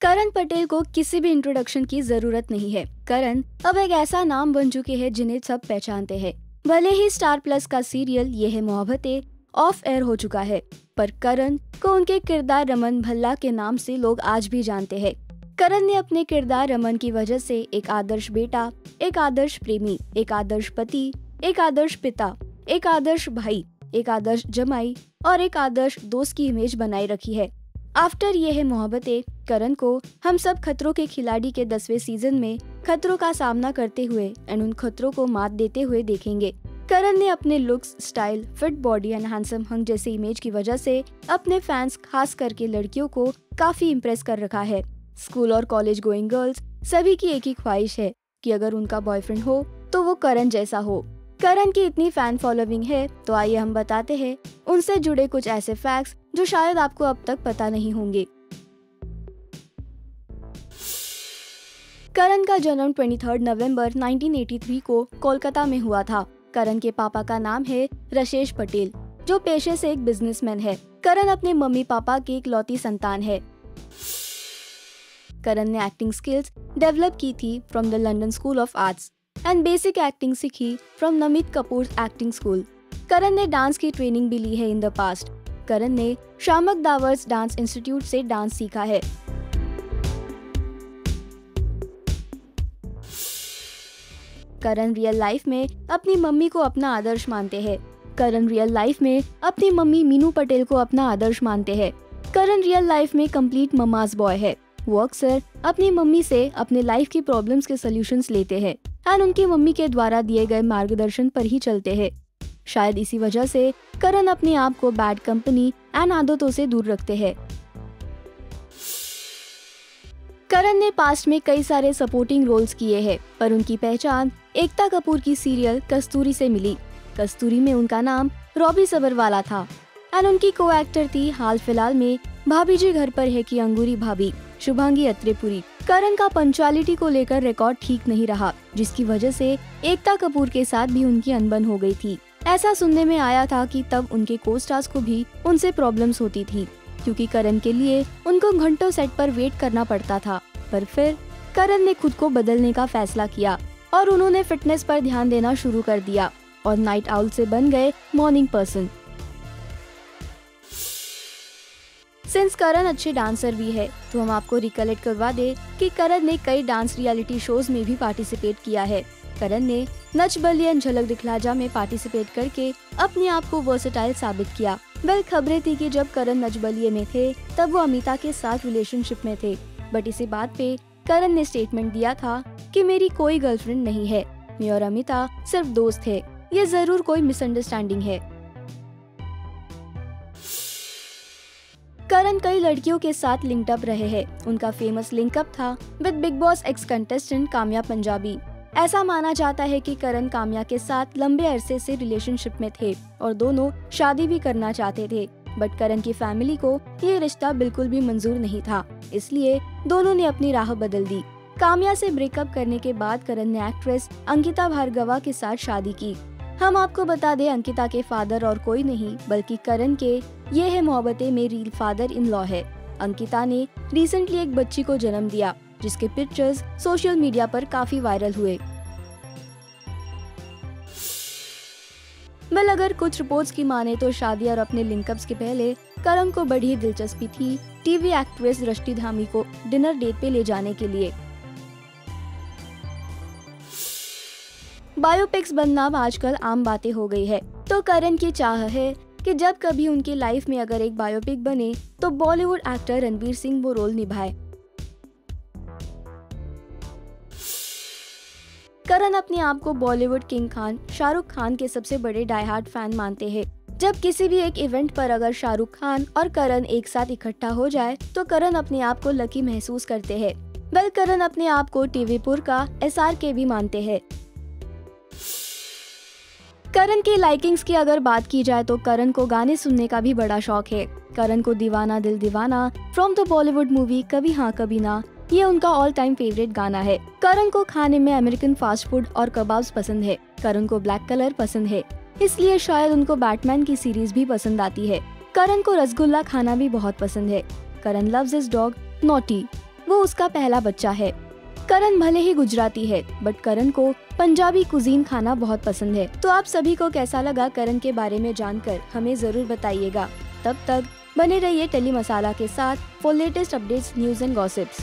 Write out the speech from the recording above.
करण पटेल को किसी भी इंट्रोडक्शन की ज़रूरत नहीं है। करण अब एक ऐसा नाम बन चुके हैं जिन्हें सब पहचानते हैं। भले ही स्टार प्लस का serial Yeh Hai Mohabbatein of air हो चुका है, पर करण को उनके किरदार रमन भल्ला के नाम से लोग आज भी जानते हैं। करण ने अपने किरदार रमन की वजह से एक आदर्श बेटा, एक आदर्श प्रेमी, एक आदर्श पति, एक आदर्श पिता, एक आदर्श भाई, एक आदर्श जमाई और एक आदर्श दोस्त की इमेज बनाई रखी है। आफ्टर ये है मोहब्बतें करण को हम सब खतरों के खिलाड़ी के दसवें सीज़न में खतरों का सामना करते हुए एंड उन खतरों को मात देते हुए देखेंगे। करण ने अपने looks style fit body and handsome hunk जैसे इमेज की वजह से अपने फैंस खास करके लड़कियों को काफ़ी इम्प्रेस कर रखा है। स्कूल और कॉलेज गोइंग गर्ल्स सभी की एक ही ख्वाहिश है कि अगर उनका बॉयफ्रेंड हो तो वो करण जैसा हो। करण की इतनी फ़ैन फॉलोइंग है तो आइए हम बताते हैं उनसे जुड़े कुछ ऐसे फैक्ट्स जो शायद आपको अब तक पता नहीं होंगे। करण का जन्म 23 नवंबर 1983 को कोलकाता में हुआ था। करण के पापा का नाम है रशेश पटेल, जो पेशे से एक बिजनेसमैन है। करण अपने मम्मी पापा की इकलौती संतान है। करण ने एक्टिंग स्किल्स डेवलप की थी from the London school of arts and basic acting सीखी from Namit Kapoor acting school Karan ने डांस की ट्रेनिंग भी ली है इन द पास्ट करण ने शामक दावर्स डांस इंस्टीट्यूट से डांस सीखा है। करण रियल लाइफ में अपनी मम्मी को अपना आदर्श मानते हैं। करण रियल लाइफ में अपनी मम्मी मीनू पटेल को अपना आदर्श मानते हैं। करण रियल लाइफ में कंप्लीट ममाज बॉय है। वो अक्सर अपनी मम्मी से अपने लाइफ की प्रॉब्लम्स के सोल्यूशंस लेते हैं एंड उनकी मम्मी के द्वारा दिए गए मार्गदर्शन पर ही चलते हैं। शायद इसी वजह से करण अपने आप को बैड कंपनी एंड आदतों से दूर रखते हैं। करण ने पास्ट में कई सारे सपोर्टिंग रोल्स किए हैं, पर उनकी पहचान एकता कपूर की सीरियल कस्तूरी से मिली। कस्तूरी में उनका नाम रॉबी सबरवाला था एंड उनकी को एक्टर थी हाल फ़िलहाल में भाभी जी घर पर है की अंगूरी भाभी, शुभांगी अत्रेपुरी। करण का पंचुअलिटी को लेकर रिकॉर्ड ठीक नहीं रहा, जिसकी वजह से एकता कपूर के साथ भी उनकी अनबन हो गई थी। ऐसा सुनने में आया था कि तब उनके को स्टार्स को भी उनसे प्रॉब्लम्स होती थी, क्योंकि करण के लिए उनको घंटों सेट पर वेट करना पड़ता था। पर फिर करण ने खुद को बदलने का फैसला किया और उन्होंने फिटनेस पर ध्यान देना शुरू कर दिया और नाइट आउट से बन गए मॉर्निंग पर्सन। सिंस करण अच्छे डांसर भी है तो हम आपको रिकलेक्ट करवा दे कि करण ने कई डांस रियलिटी शोज़ में भी पार्टिसिपेट किया है। करण ने नच बलियन झलक दिखलाजा में पार्टिसिपेट करके अपने आप को वर्सेटाइल साबित किया। वेल खबरें थी कि जब करण नच बलिए में थे, तब वो अमिता के साथ रिलेशनशिप में थे। बट इसी बात पे करण ने स्टेटमेंट दिया था कि मेरी कोई गर्लफ्रेंड नहीं है। मैं और अमिता सिर्फ़ दोस्त है। ये ज़रूर कोई मिसअंडरस्टैंडिंग है। करण कई लड़कियों के साथ लिंक्ड अप रहे हैं। उनका फ़ेमस लिंकअप था with Bigg Boss ex contestant Kamya Punjabi. ऐसा माना जाता है कि करण काम्या के साथ लंबे अरसे से रिलेशनशिप में थे और दोनों शादी भी करना चाहते थे। बट करण की फैमिली को ये रिश्ता बिल्कुल भी मंजूर नहीं था, इसलिए दोनों ने अपनी राह बदल दी। काम्या से ब्रेकअप करने के बाद करण ने एक्ट्रेस अंकिता भार्गवा के साथ शादी की। हम आपको बता दें, अंकिता के फादर और कोई नहीं, बल्कि करण के ये है मोहब्बतें में रियल फादर इन लॉ है। अंकिता ने रिसेंटली एक बच्ची को जन्म दिया, जिसके पिक्चर्स सोशल मीडिया पर काफ़ी वायरल हुए। वेल अगर कुछ रिपोर्ट्स की माने तो शादी और अपने लिंकअप्स के पहले करण को बड़ी दिलचस्पी थी टीवी एक्ट्रेस दृष्टि धामी को डिनर डेट पे ले जाने के लिए। बायोपिक्स बनना आजकल आम बातें हो गई है। तो करण की चाह है कि जब कभी उनकी लाइफ में अगर एक बायोपिक बने तो बॉलीवुड एक्टर रणवीर सिंह वो रोल निभाए। करण अपने आप को बॉलीवुड किंग खान, शाहरुख खान के सबसे बड़े डायहार्ट फ़ैन मानते हैं। जब किसी भी एक इवेंट पर अगर शाहरुख खान और करण एक साथ इकट्ठा हो जाए तो करण अपने आप को लकी महसूस करते हैं। वेल करण अपने आप को टीवीपुर का एस भी मानते हैं। करण के लाइकिंग्स की अगर बात की जाए तो करण को गाने सुनने का भी बड़ा शौक है। करण को दीवाना दिल दीवाना फ्रॉम द बॉलीवुड मूवी कभी हाँ कभी ना ये उनका ऑल टाइम फेवरेट गाना है। करण को खाने में अमेरिकन फास्ट फ़ूड और कबाब्स पसंद है। करण को ब्लैक कलर पसंद है। इसलिए शायद उनको बैटमैन की सीरीज़ भी पसंद आती है। करण को रसगुल्ला खाना भी बहुत पसंद है। Karan loves his dog naughty वो उसका पहला बच्चा है। करण भले ही गुजराती है बट करण को पंजाबी कुजीन खाना बहुत पसंद है। तो आप सभी को कैसा लगा करण के बारे में जानकर, हमें ज़रूर बताइएगा। तब तक बने रहिए टेली मसाला के साथ for latest updates news and gossips